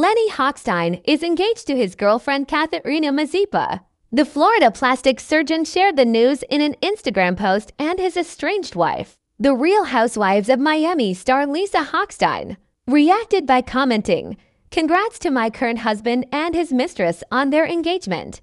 Lenny Hochstein is engaged to his girlfriend Katharina Mazepa. The Florida plastic surgeon shared the news in an Instagram post and his estranged wife. The Real Housewives of Miami star Lisa Hochstein reacted by commenting, Congrats to my current husband and his mistress on their engagement.